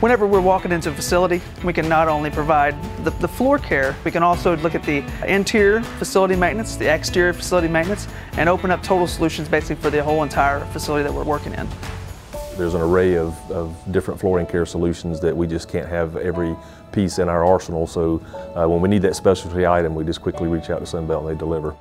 Whenever we're walking into a facility, we can not only provide the, the, floor care, we can also look at the interior facility maintenance, the exterior facility maintenance, and open up total solutions basically for the whole entire facility that we're working in. There's an array of, of different flooring care solutions that we just can't have every piece in our arsenal, so uh, when we need that specialty item, we just quickly reach out to Sunbelt and they deliver.